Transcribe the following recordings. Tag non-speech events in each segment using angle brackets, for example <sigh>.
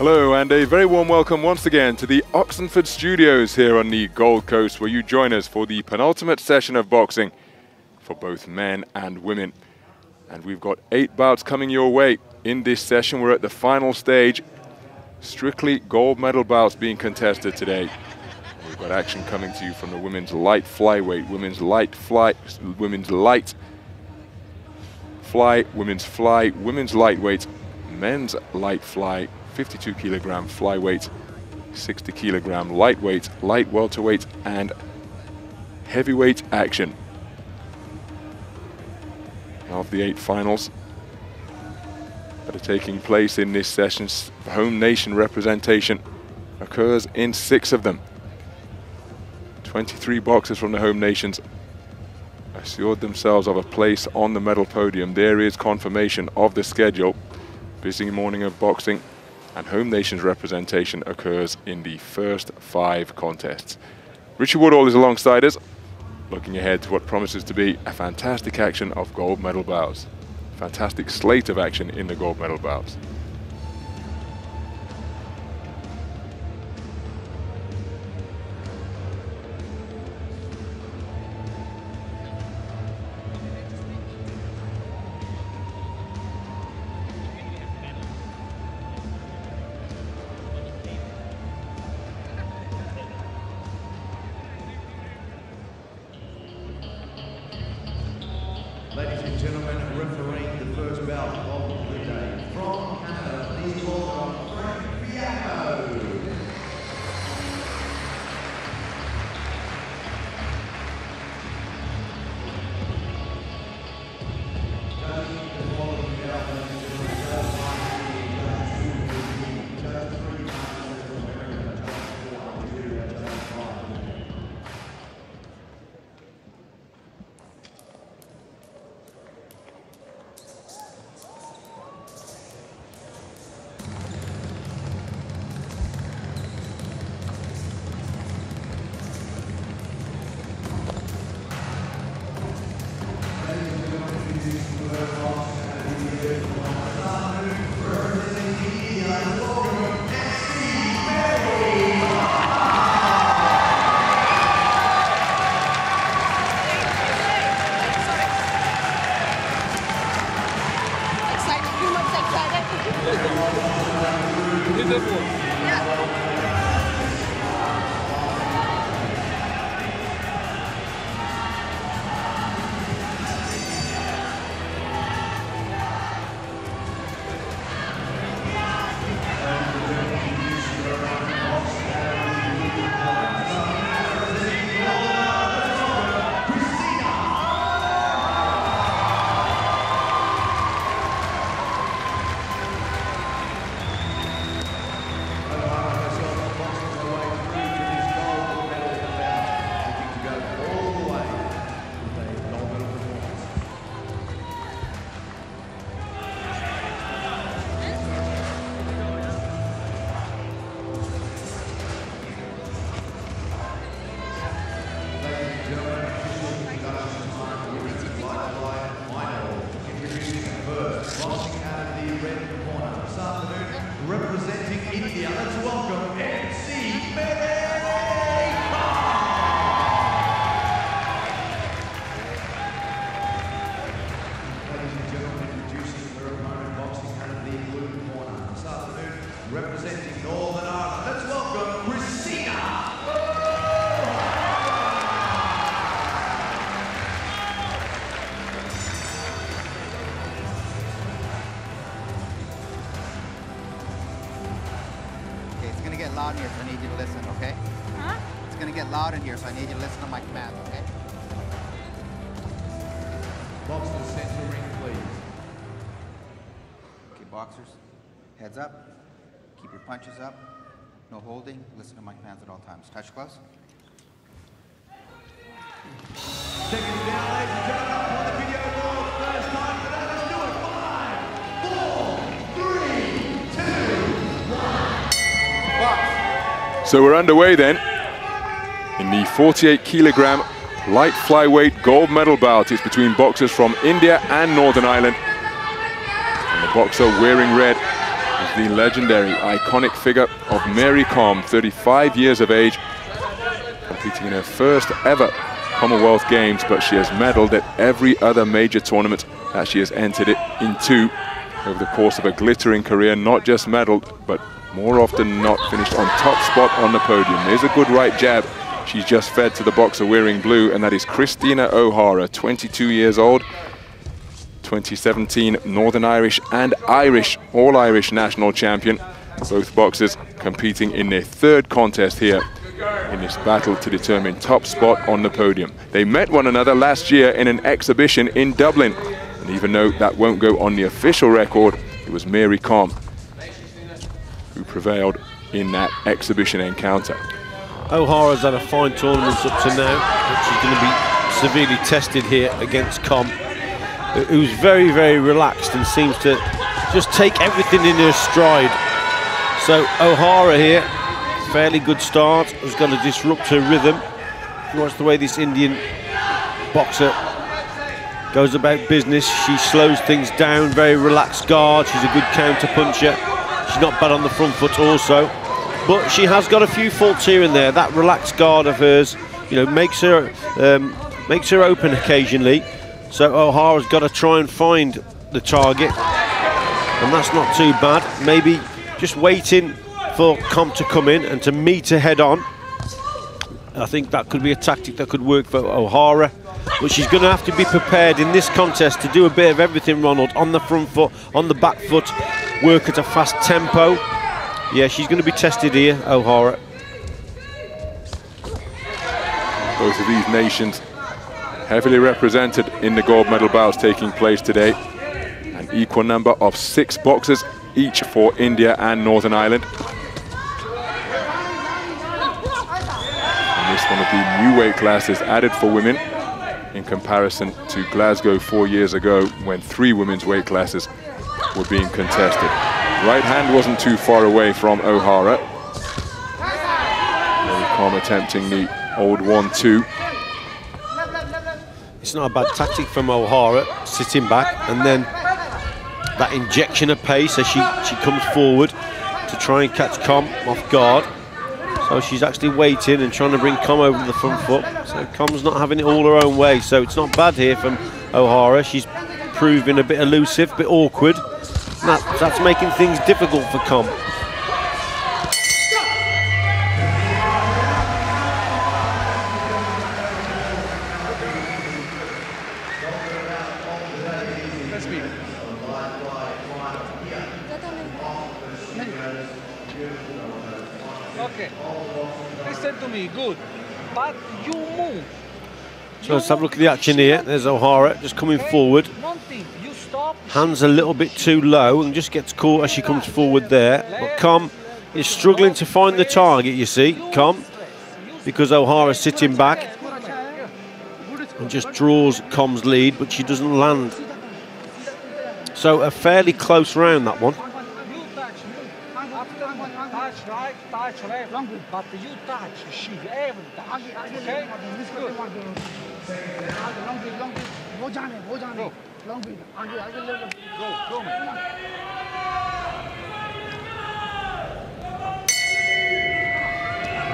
Hello, and a very warm welcome once again to the Oxenford Studios here on the Gold Coast, where you join us for the penultimate session of boxing for both men and women. And we've got eight bouts coming your way. In this session, we're at the final stage. Strictly gold medal bouts being contested today. We've got action coming to you from the women's light flyweight, women's light fly, women's light fly, women's fly, women's lightweight, men's light fly, 52 kilogram flyweight, 60 kilogram lightweight, light welterweight, and heavyweight action. Of the eight finals that are taking place in this session. home nation representation occurs in six of them. 23 boxers from the home nations assured themselves of a place on the medal podium. There is confirmation of the schedule. Busy morning of boxing and home nations representation occurs in the first five contests. Richie Woodhall is alongside us, looking ahead to what promises to be a fantastic action of gold medal bouts. Fantastic slate of action in the gold medal bouts. Gentlemen, refereeing the first bout of loud in here, so I need you to listen to my commands, okay? Box to the center ring, please. Okay, boxers, heads up, keep your punches up, no holding, listen to my commands at all times. Touch close. Seconds down, ladies and gentlemen, on the video board. First time for that. Let's do it. Five, four, three, two, Box! So we're underway then in the 48 kilogram light flyweight gold medal bout. It's between boxers from India and Northern Ireland. And the boxer wearing red is the legendary, iconic figure of Mary Kom, 35 years of age, competing in her first ever Commonwealth Games, but she has medaled at every other major tournament that she has entered it into over the course of a glittering career, not just medaled, but more often not finished on top spot on the podium. There's a good right jab. She's just fed to the boxer wearing blue, and that is Kristina O'Hara, 22 years old. 2017 Northern Irish and Irish, all Irish national champion. Both boxers competing in their third contest here in this battle to determine top spot on the podium. They met one another last year in an exhibition in Dublin. And even though that won't go on the official record, it was Mary Kom who prevailed in that exhibition encounter. O'Hara's had a fine tournament up to now, but she's going to be severely tested here against Kom, who's very, very relaxed and seems to just take everything in her stride. So O'Hara here, fairly good start, has got to disrupt her rhythm. Watch the way this Indian boxer goes about business. She slows things down, very relaxed guard. She's a good counter puncher. She's not bad on the front foot also. But she has got a few faults here and there. That relaxed guard of hers, you know, makes her um, makes her open occasionally. So O'Hara's got to try and find the target. And that's not too bad. Maybe just waiting for Kom to come in and to meet her head on. I think that could be a tactic that could work for O'Hara. But she's going to have to be prepared in this contest to do a bit of everything, Ronald, on the front foot, on the back foot, work at a fast tempo. Yeah, she's going to be tested here, O'Hara. Both of these nations heavily represented in the gold medal bouts taking place today. An equal number of six boxers each for India and Northern Ireland. And this one of the new weight classes added for women in comparison to Glasgow four years ago when three women's weight classes were being contested. Right hand wasn't too far away from O'Hara. Kom attempting the old 1-2. It's not a bad tactic from O'Hara, sitting back, and then that injection of pace as she, she comes forward to try and catch Kom off guard. So she's actually waiting and trying to bring Kom over to the front foot. So Kom's not having it all her own way. So it's not bad here from O'Hara. She's proving a bit elusive, a bit awkward. That, that's making things difficult for Kom. Okay. Listen to me, good. But you move. So let's have a look at the action here. There's O'Hara just coming okay? forward. Hands a little bit too low and just gets caught as she comes forward there. But Kom is struggling to find the target, you see, Kom, because O'Hara's sitting back and just draws Kom's lead, but she doesn't land. So a fairly close round, that one. You touch she every touch. Okay? Good. Go, go, man.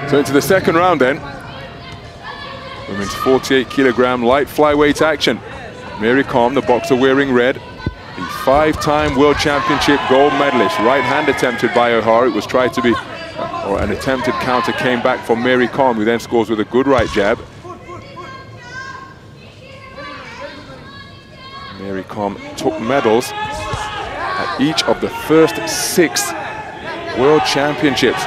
So into the second round then. Women's 48 kilogram light flyweight action. Mary Kom, the boxer wearing red, the five-time world championship gold medalist. Right hand attempted by O'Hara. It was tried to be, or an attempted counter came back from Mary Kom, who then scores with a good right jab. Mary took medals at each of the first six world championships.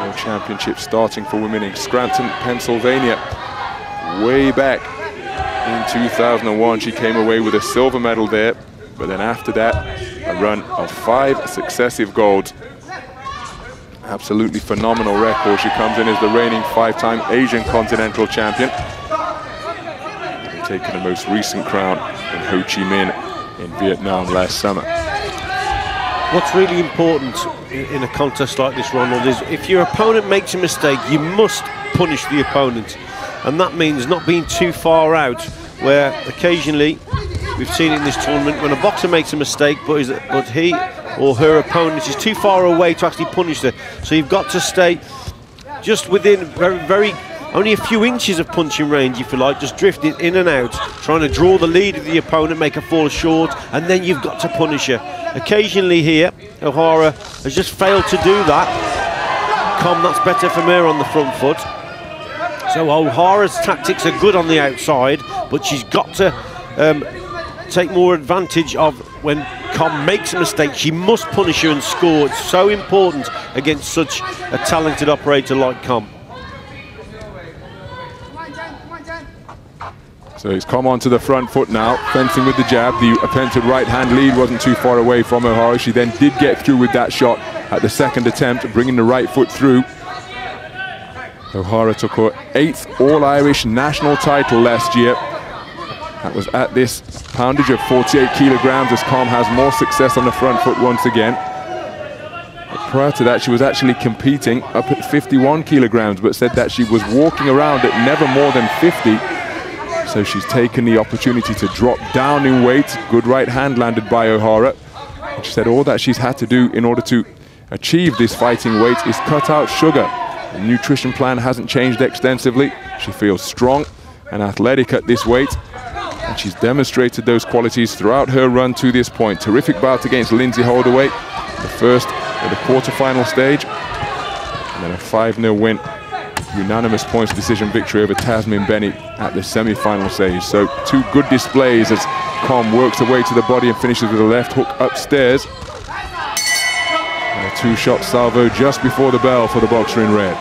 World Championships starting for women in Scranton, Pennsylvania. Way back in 2001, she came away with a silver medal there. But then after that, a run of five successive golds. Absolutely phenomenal record. She comes in as the reigning five-time Asian Continental Champion. Taking the most recent crown in Ho Chi Minh in Vietnam last summer. What's really important in a contest like this, Ronald, is if your opponent makes a mistake, you must punish the opponent. And that means not being too far out, where occasionally We've seen it in this tournament when a boxer makes a mistake, but, is, but he or her opponent is too far away to actually punish her. So you've got to stay just within very, very only a few inches of punching range, if you like, just drifting in and out, trying to draw the lead of the opponent, make her fall short, and then you've got to punish her. Occasionally here, O'Hara has just failed to do that. Kom, that's better from her on the front foot. So O'Hara's tactics are good on the outside, but she's got to um, take more advantage of when Kom makes a mistake. She must punish her and score. It's so important against such a talented operator like Kom. So he's come onto the front foot now, fencing with the jab. The attempted right hand lead wasn't too far away from O'Hara. She then did get through with that shot at the second attempt, bringing the right foot through. O'Hara took her eighth All-Irish national title last year. That was at this poundage of 48 kilograms as Kom has more success on the front foot once again. But prior to that, she was actually competing up at 51 kilograms, but said that she was walking around at never more than 50. So she's taken the opportunity to drop down in weight. Good right hand landed by O'Hara. She said all that she's had to do in order to achieve this fighting weight is cut out sugar. The nutrition plan hasn't changed extensively. She feels strong and athletic at this weight. And she's demonstrated those qualities throughout her run to this point. Terrific bout against Lynsey Holdaway, the first at the quarterfinal stage. And then a 5-0 win unanimous points decision victory over Tasmyn Benny at the semi-final stage. So two good displays as Kom works her way to the body and finishes with a left hook upstairs. And a two-shot salvo just before the bell for the boxer in red.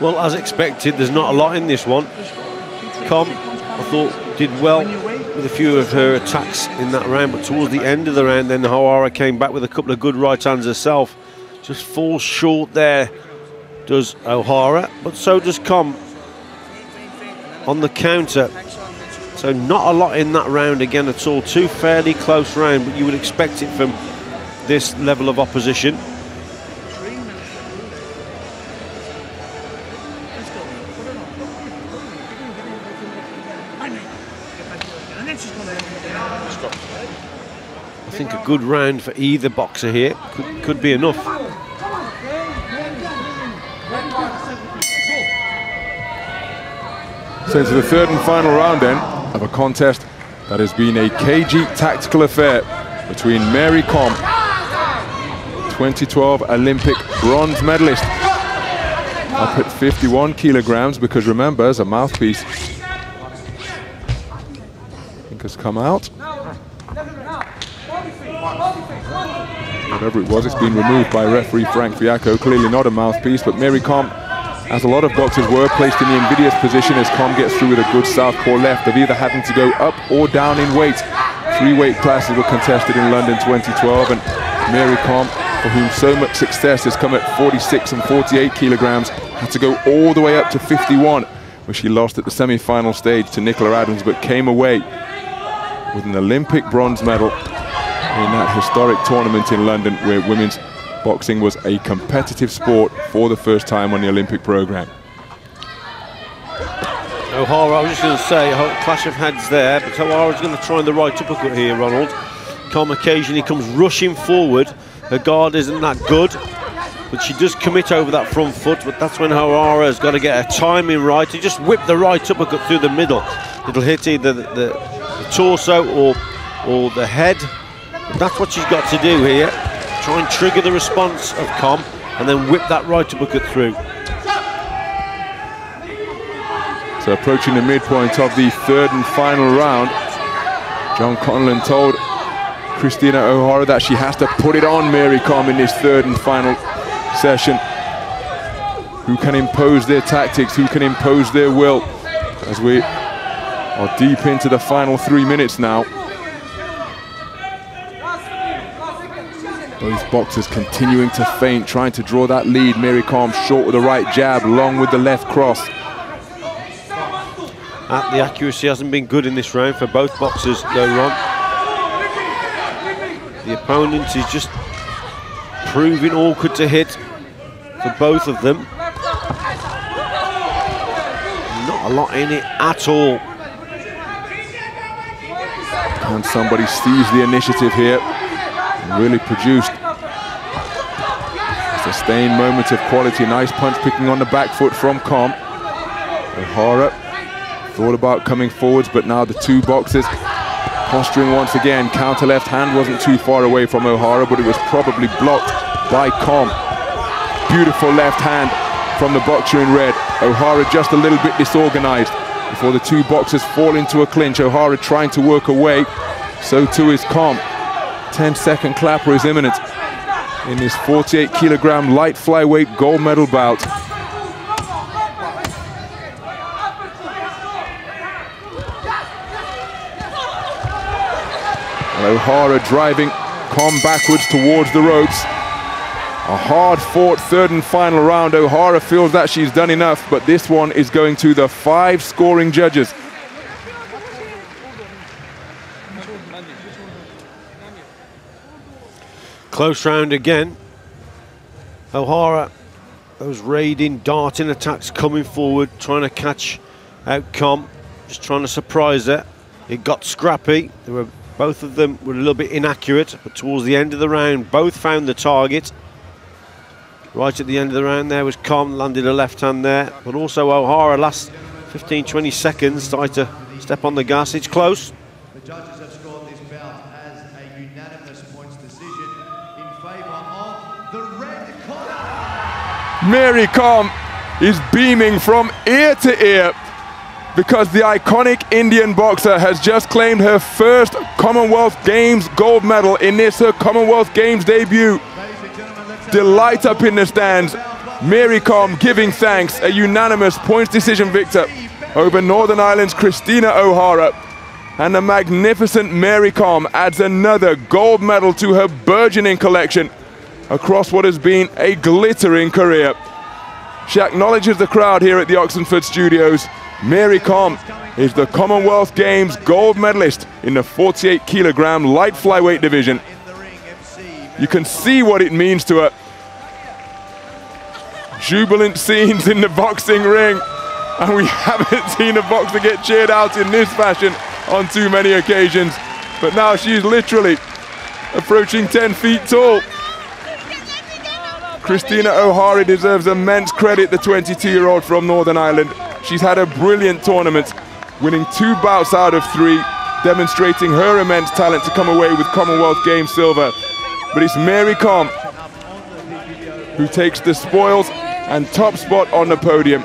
Well, as expected, there's not a lot in this one. Kom, I thought, did well with a few of her attacks in that round, but towards the end of the round, then O'Hara came back with a couple of good right hands herself. Just falls short there, does O'Hara, but so does Kom on the counter. So not a lot in that round again at all. Two fairly close round, but you would expect it from this level of opposition. Good round for either boxer here could, could be enough. So into the third and final round then of a contest that has been a cagey tactical affair between Mary Kom, 2012 Olympic bronze medalist, up at 51 kilograms because remember, as a mouthpiece, I think has come out. Whatever it was, it's been removed by referee Frank Fiacco. Clearly not a mouthpiece, but Mary Kom as a lot of boxers were placed in the invidious position as Kom gets through with a good southpaw left of either having to go up or down in weight. Three weight classes were contested in London 2012 and Mary Kom, for whom so much success has come at 46 and 48 kilograms, had to go all the way up to 51 where she lost at the semi-final stage to Nicola Adams but came away with an Olympic bronze medal in that historic tournament in London where women's boxing was a competitive sport for the first time on the Olympic program. O'Hara, I was just going to say, a clash of heads there, but O'Hara's going to try the right uppercut here, Ronald. Kom occasionally comes rushing forward. Her guard isn't that good, but she does commit over that front foot, but that's when O'Hara has got to get her timing right to just whip the right uppercut through the middle. It'll hit either the, the, the torso or, or the head. That's what she's got to do here. Try and trigger the response of Kom and then whip that right uppercut through. So approaching the midpoint of the third and final round, John Conlan told Kristina O'Hara that she has to put it on Mary Kom in this third and final session. Who can impose their tactics, who can impose their will as we are deep into the final three minutes now. Both boxers continuing to feint, trying to draw that lead. Mary Kom short with the right jab, long with the left cross. Uh, the accuracy hasn't been good in this round for both boxers, though, Ron. The opponent is just proving awkward to hit for both of them. Not a lot in it at all. And somebody seized the initiative here really produced sustained moment of quality. Nice punch picking on the back foot from Kom. O'Hara thought about coming forwards, but now the two boxes posturing once again. Counter left hand wasn't too far away from O'Hara, but it was probably blocked by Kom. Beautiful left hand from the boxer in red. O'Hara just a little bit disorganized before the two boxers fall into a clinch. O'Hara trying to work away. So too is Kom. 10 second clapper is imminent in this 48 kilogram light flyweight gold medal bout. And O'Hara driving Kom backwards towards the ropes. A hard fought third and final round. O'Hara feels that she's done enough, but this one is going to the five scoring judges. Close round again. O'Hara, those raiding, darting attacks coming forward, trying to catch out Kom, just trying to surprise her. It got scrappy. Were both of them were a little bit inaccurate, but towards the end of the round, both found the target. Right at the end of the round, there was Kom, landed a left hand there, but also O'Hara last 15 20 seconds started to step on the gas. It's close. Mary Kom is beaming from ear to ear because the iconic Indian boxer has just claimed her first Commonwealth Games gold medal in this her Commonwealth Games debut. Delight up in the stands. Mary Kom giving thanks, a unanimous points decision victor over Northern Ireland's Kristina O'Hara. And the magnificent Mary Kom adds another gold medal to her burgeoning collection across what has been a glittering career. She acknowledges the crowd here at the Oxenford Studios. Mary Kom is the Commonwealth Games gold medalist in the 48 kilogram light flyweight division. You can see what it means to her. Jubilant scenes in the boxing ring. And we <laughs> haven't seen a boxer get cheered out in this fashion on too many occasions. But now she's literally approaching 10 feet tall. Kristina O'Hara deserves immense credit, the 22-year-old from Northern Ireland. She's had a brilliant tournament, winning two bouts out of three, demonstrating her immense talent to come away with Commonwealth Games silver. But it's Mary Kom who takes the spoils and top spot on the podium.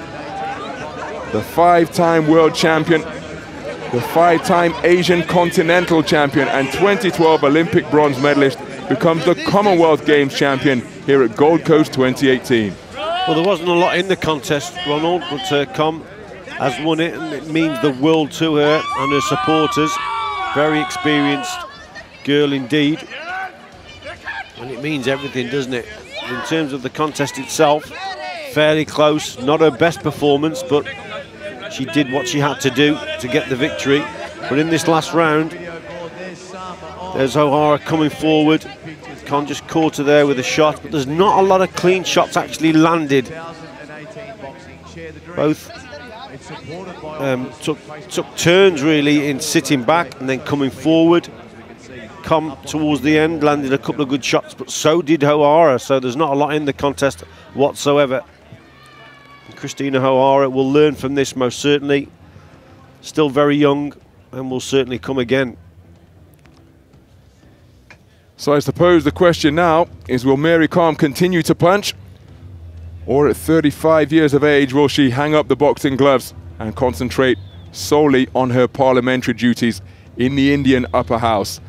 The five-time world champion, the five-time Asian continental champion and 2012 Olympic bronze medalist becomes the Commonwealth Games champion here at Gold Coast 2018. Well, there wasn't a lot in the contest, Ronald, but uh, Kom has won it, and it means the world to her and her supporters. Very experienced girl indeed. And it means everything, doesn't it? In terms of the contest itself, fairly close. Not her best performance, but she did what she had to do to get the victory. But in this last round, there's O'Hara coming forward. Kom just caught her there with a shot, but there's not a lot of clean shots actually landed. 2018 boxing, share the dream. Both um, took took turns really in sitting back and then coming forward. Kom towards the end, landed a couple of good shots, but so did O'Hara. So there's not a lot in the contest whatsoever. Kristina O'Hara will learn from this most certainly. Still very young and will certainly come again. So I suppose the question now is will Mary Kom continue to punch? Or at 35 years of age, will she hang up the boxing gloves and concentrate solely on her parliamentary duties in the Indian upper house?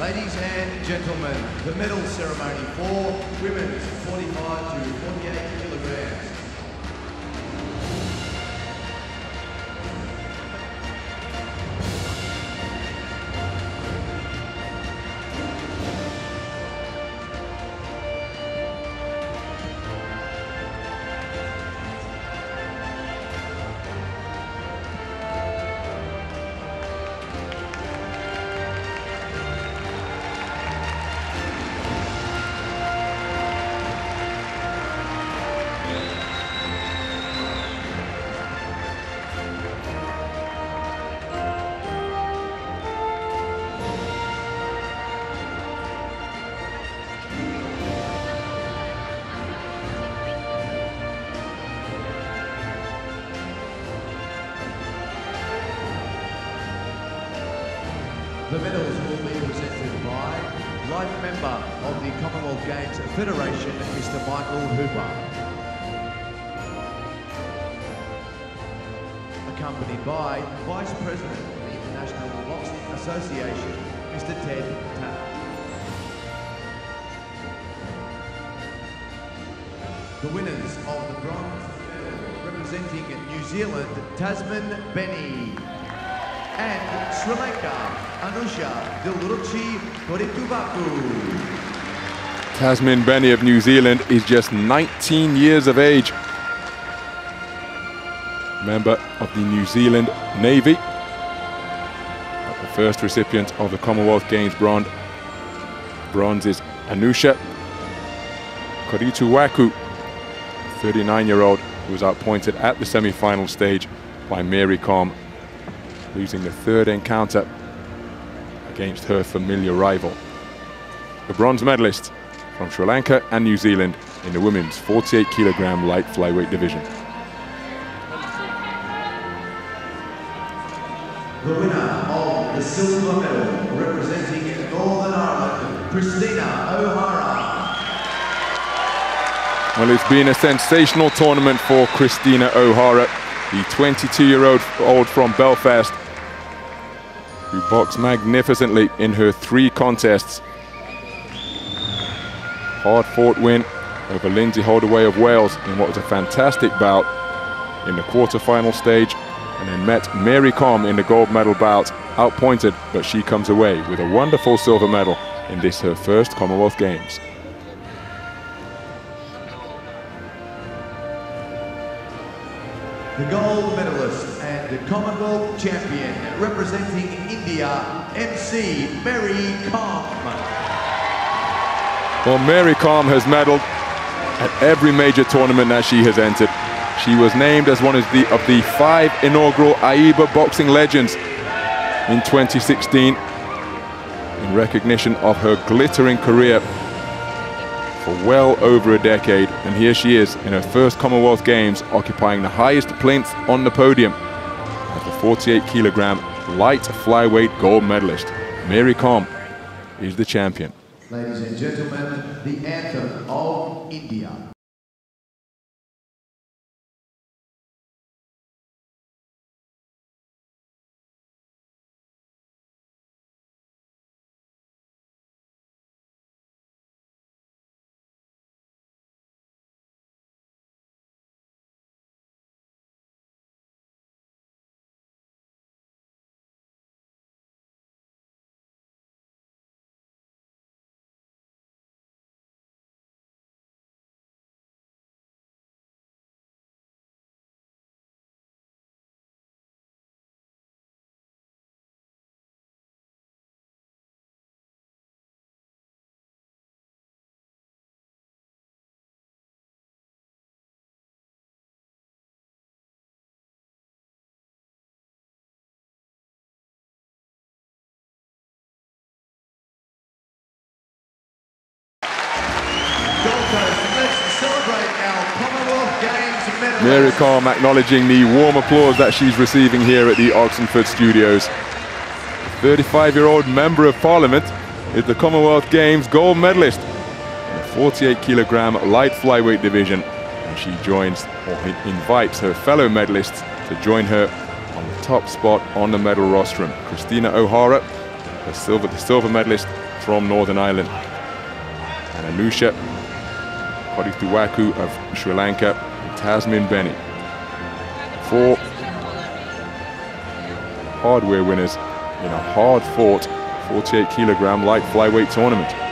Ladies and gentlemen, the medal ceremony for women's 45 to 48 kilograms. Medals will be presented by life member of the Commonwealth Games Federation, Mr. Michael Hooper. Accompanied by Vice President of the International Boxing Association, Mr. Ted Tanner. The winners of the bronze medal representing New Zealand, Tasmyn Benny and Sri Lanka, Anusha Dilrukshi Kodithuwakku. Tasmyn Benny of New Zealand is just 19 years of age. Member of the New Zealand Navy. The first recipient of the Commonwealth Games bronze. Bronze is Anusha Kodithuwakku, 39-year-old who was outpointed at the semi-final stage by Mary Kom, losing the third encounter against her familiar rival. The bronze medalist from Sri Lanka and New Zealand in the women's 48 kilogram light flyweight division. The winner of the silver medal representing Northern Ireland, Kristina O'Hara. Well, it's been a sensational tournament for Kristina O'Hara, the 22-year-old old from Belfast, who boxed magnificently in her three contests. Hard-fought win over Lynsey Holdaway of Wales in what was a fantastic bout in the quarter-final stage, and then met Mary Kom in the gold medal bout, outpointed, but she comes away with a wonderful silver medal in this her first Commonwealth Games. The gold medalist and the Commonwealth champion representing India, MC Mary Kom. Well, Mary Kom has medaled at every major tournament that she has entered. She was named as one of the, of the five inaugural AIBA boxing legends in 2016 in recognition of her glittering career for well over a decade. And here she is in her first Commonwealth Games, occupying the highest plinth on the podium at the 48 kilogram light flyweight gold medalist. Mary Kom is the champion. Ladies and gentlemen, the anthem of India. Mary Kom acknowledging the warm applause that she's receiving here at the Oxenford Studios. 35-year-old Member of Parliament is the Commonwealth Games gold medalist in the 48 kilogram light flyweight division. And she joins or invites her fellow medalists to join her on the top spot on the medal rostrum. Kristina O'Hara, the silver, the silver medalist from Northern Ireland. And Anusha Kodithuwakku of Sri Lanka, and Tasmyn Benny. Four hardware winners in a hard fought 48 kilogram light flyweight tournament.